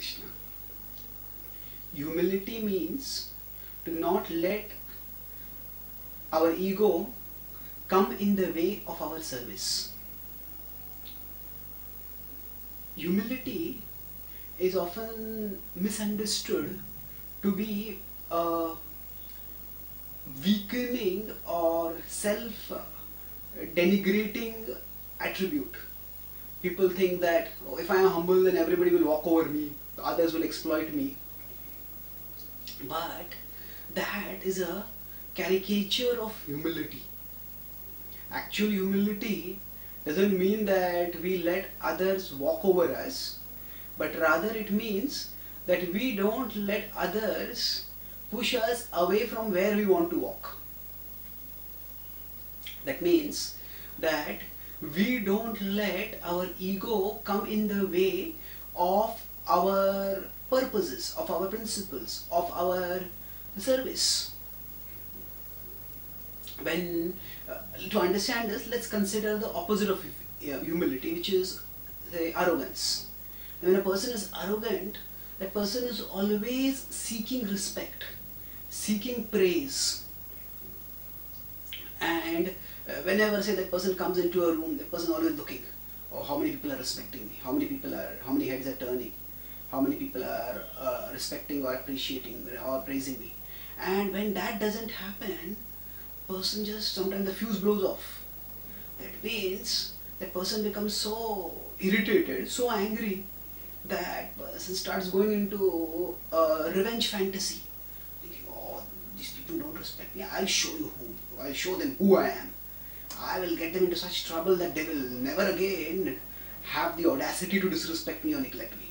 Krishna. Humility means to not let our ego come in the way of our service. Humility is often misunderstood to be a weakening or self uh, denigrating attribute. People think that oh, if I am humble, then everybody will walk over me, others will exploit me. But that is a caricature of humility. Actual humility doesn't mean that we let others walk over us, but rather it means that we don't let others push us away from where we want to walk. That means that we don't let our ego come in the way of our purposes, of our principles, of our service. When uh, to understand this, let's consider the opposite of uh, humility, which is the arrogance. When a person is arrogant, that person is always seeking respect, seeking praise, and uh, whenever say that person comes into a room, that person always looking, oh, how many people are respecting me? How many people are? How many heads are turning? How many people are uh, respecting or appreciating or praising me? And when that doesn't happen, person just sometimes the fuse blows off. That means that person becomes so irritated, so angry that person starts going into a revenge fantasy. Thinking, oh, these people don't respect me. I'll show you who. I'll show them who I am. I will get them into such trouble that they will never again have the audacity to disrespect me or neglect me.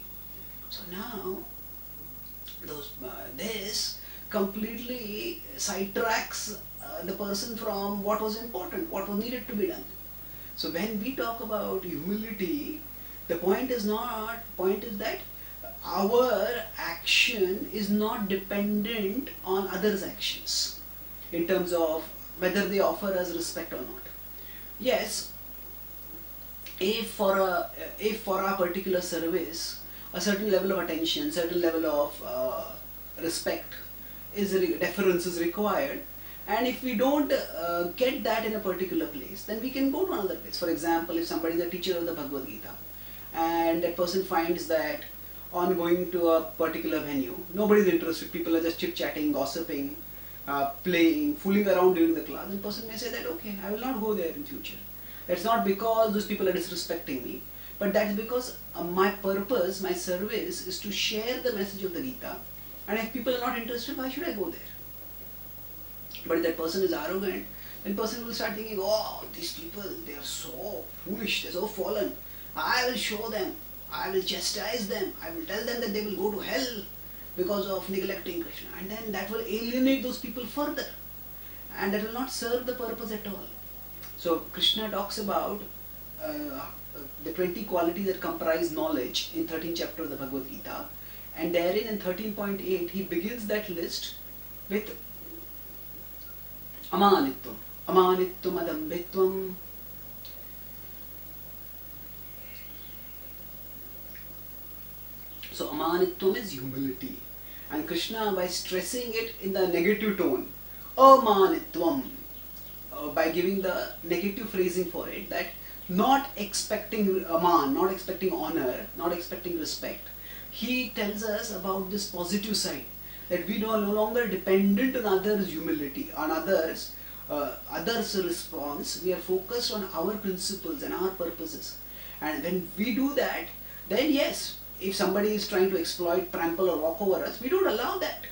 So now, those uh, this completely sidetracks uh, the person from what was important, what was needed to be done. So when we talk about humility, the point is not point is that our action is not dependent on others' actions in terms of whether they offer us respect or not. Yes, if for a if for our particular service a certain level of attention, certain level of uh, respect is deference is required, and if we don't uh, get that in a particular place, then we can go to another place. For example, if somebody is a teacher of the Bhagavad Gita, and that person finds that on going to a particular venue, nobody is interested. People are just chit chatting, gossiping, uh, playing, fooling around during the class. And person may say that okay, I will not go there in future. That's not because those people are disrespecting me, but that's because uh, my purpose, my service is to share the message of the Gita. And if people are not interested, why should I go there? But if that person is arrogant, then person will start thinking, oh, these people, they are so foolish, they're so fallen. I will show them, I will chastise them, I will tell them that they will go to hell because of neglecting Krishna. And then that will alienate those people further. And that will not serve the purpose at all. So Krishna talks about the 20 qualities that comprise knowledge in 13th chapter of the Bhagavad Gita. And therein in 13.8 he begins that list with amanitvam. Amanitvam adambitvam. So amanitvam is humility. And Krishna by stressing it in the negative tone, amanitvam, uh, by giving the negative phrasing for it, that not expecting aman, not expecting honor, not expecting respect, he tells us about this positive side that we are no longer dependent on others' humility, on others, uh, others' response. We are focused on our principles and our purposes. And when we do that, then yes, if somebody is trying to exploit, trample, or walk over us, we don't allow that.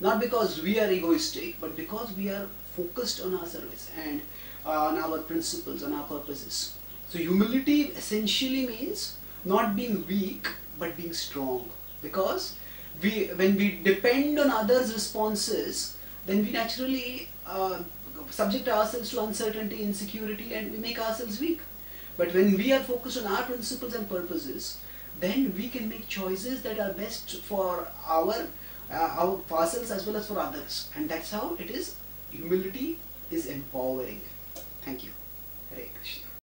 Not because we are egoistic, but because we are focused on our service and uh, on our principles, on our purposes. So humility essentially means not being weak, but being strong. Because we, when we depend on others' responses, then we naturally uh, subject ourselves to uncertainty, insecurity, and we make ourselves weak. But when we are focused on our principles and purposes, then we can make choices that are best for our, uh, our ourselves as well as for others. And that's how it is. Humility is empowering. Thank you. Hare Krishna.